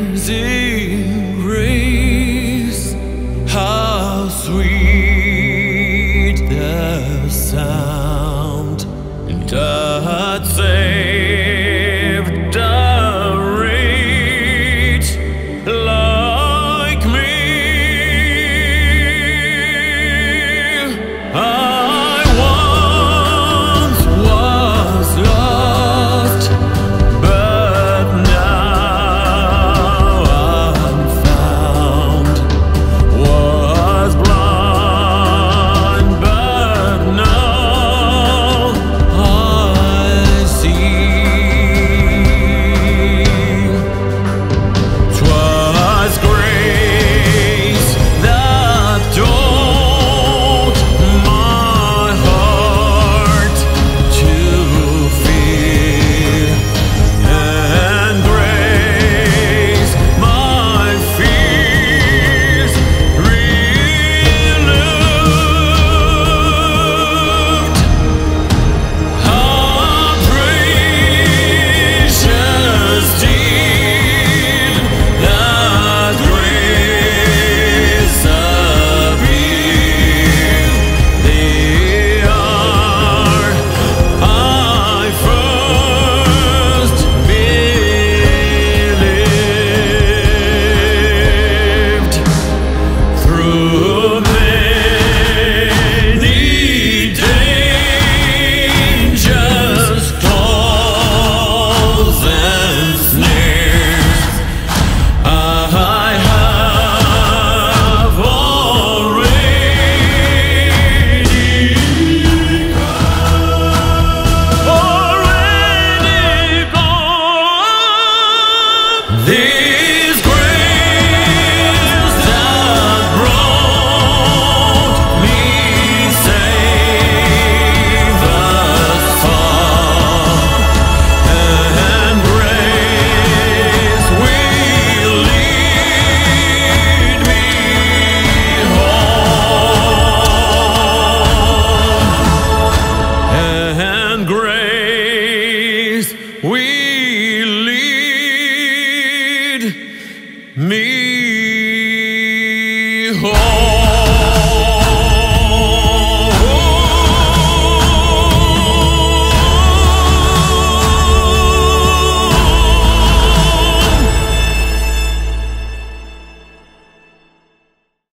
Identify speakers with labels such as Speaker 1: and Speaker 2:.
Speaker 1: amazing grace, how sweet the sound. And home.